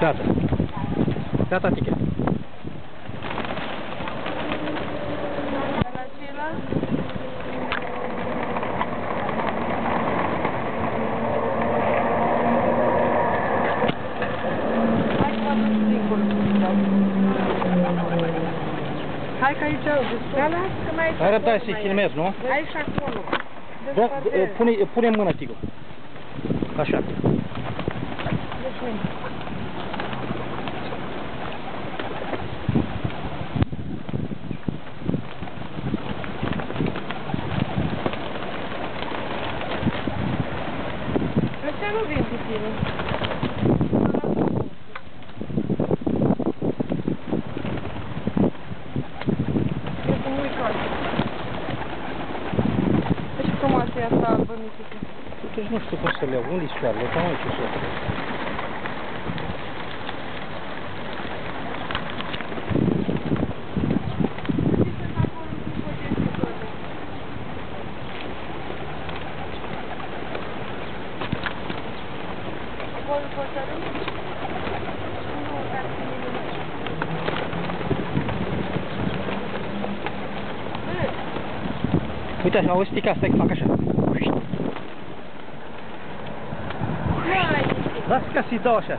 Gata. Gata, ticket. La ceilalți? Hai că mă duc dincolo. Hai că aici au destul. Da, las, că mai Ai răbdare să-i filmez, nu? Aici și acolo. Da, d- pune, pune în mână, Tigo. Așa. Eu não vi esse filme. Eu estou muito Deixa eu tomar assim essa bonita aqui. Vocês não estão conseguindo algum lixo, Carlos? Então, é isso, Uite așa, auzi stica asta fac așa. Lasă ca să-i dau așa.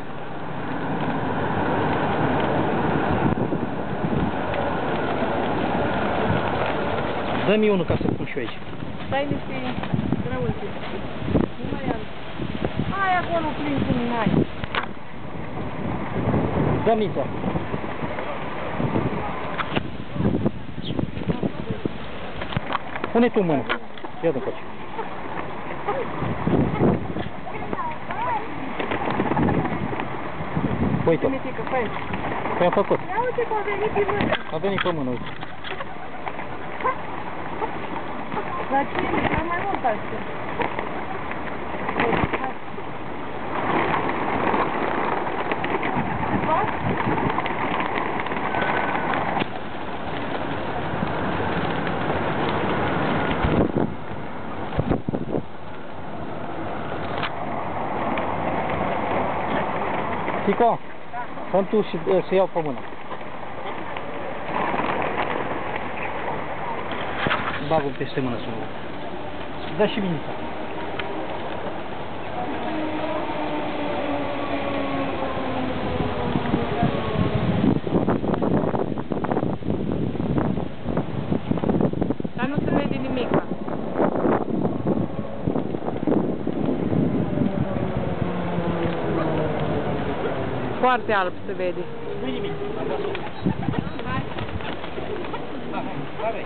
Dă-mi unul ca să pun și eu aici. Dai niște grăunte. Nu mai am. Hai acolo plin cu minai. Dă-mi Ița. Pune tu mână. Ia dă coace. Uite, Mitică, fai. păi am făcut. Ia uite că a venit pe mână. A venit pe mână, uite. Dar ce e? Am mai mult astea. Tico, fă tu și uh, să iau pe mână. Bag un peste mână să mă Da și minița. Dar nu se vede nimic. Foarte alb se vede. Nu-i nimic, am văzut. Hai, hai, hai.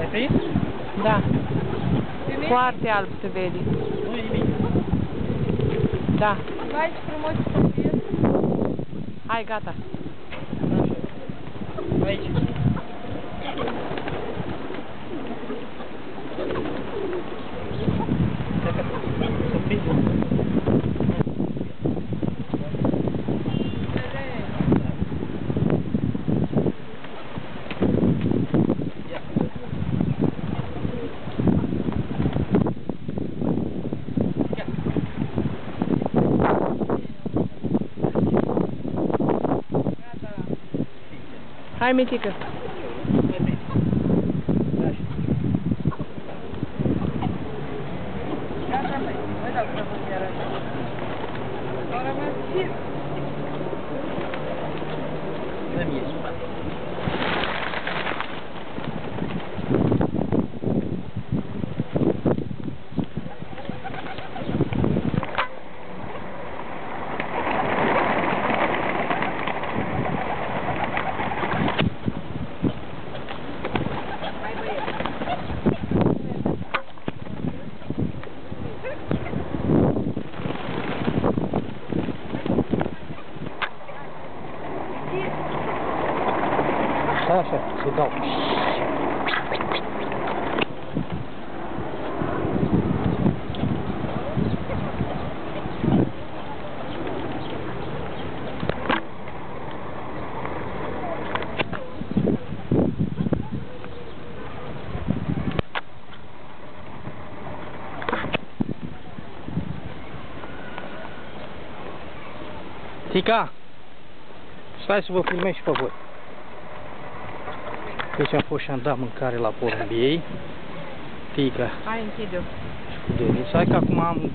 Ai prins? Da. Foarte alb se vede. Nu-i nimic. Da. Vai ce frumos să fie. Hai, gata. Așa. Aici. Armitikas. Namie spadł. Relaxa, legal. Tica, stai să vă vou și por favor. Deci am fost și am dat mâncare la porumbiei. Tica Hai, închide-o. și cu Denis. Hai că acum am